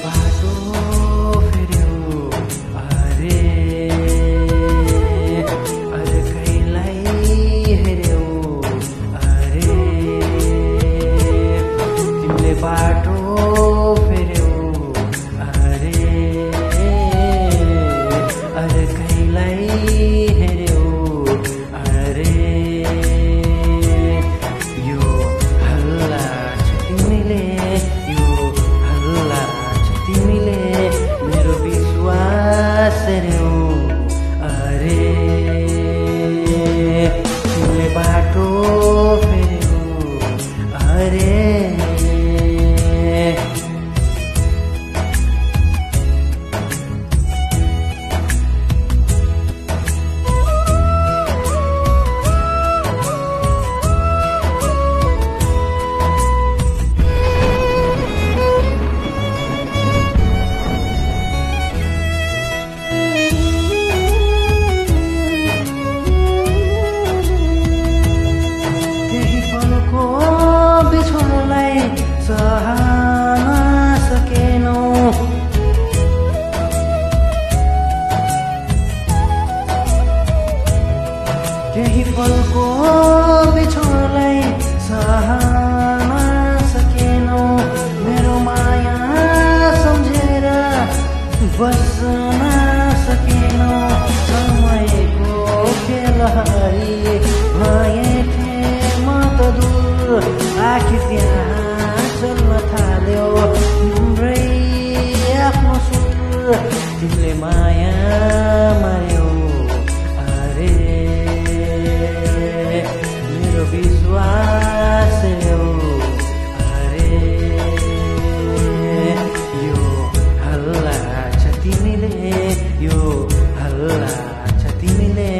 Salvador. अरे बस्न सकेनौ। समयको खेलहरी तिमीले माया मार्यौ अरे मेरो विश्वास ल्याऊ अरे यो हल्ला छ तिमीले यो हल्ला छ तिमीले।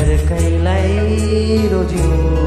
अर्कैलाई रोज्यौ?